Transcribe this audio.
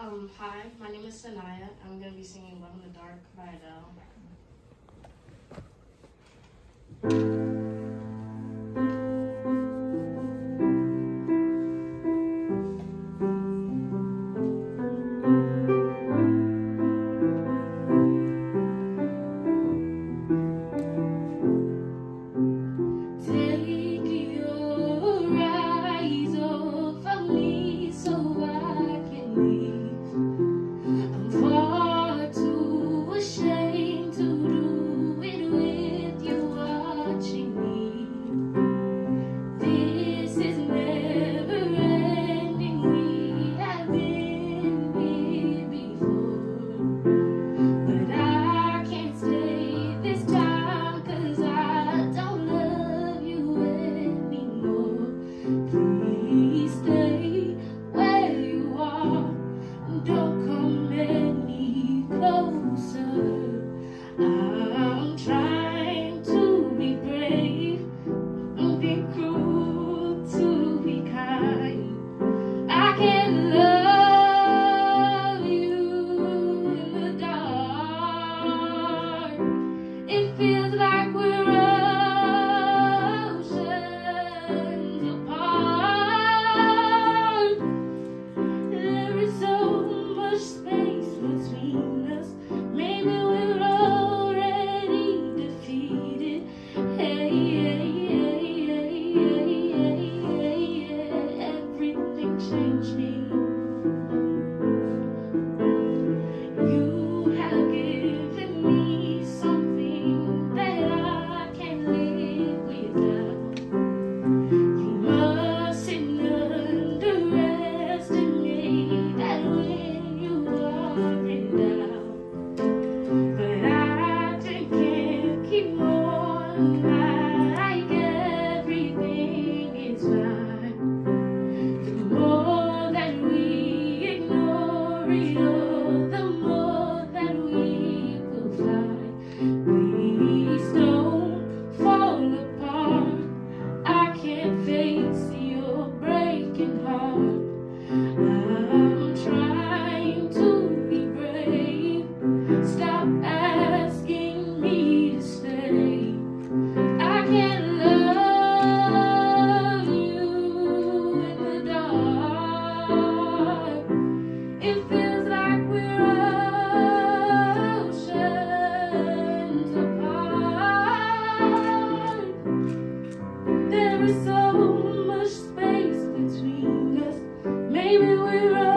Um, hi, my name is Saniya. I'm gonna be singing Love in the Dark by Adele. so much space between us. Maybe we're.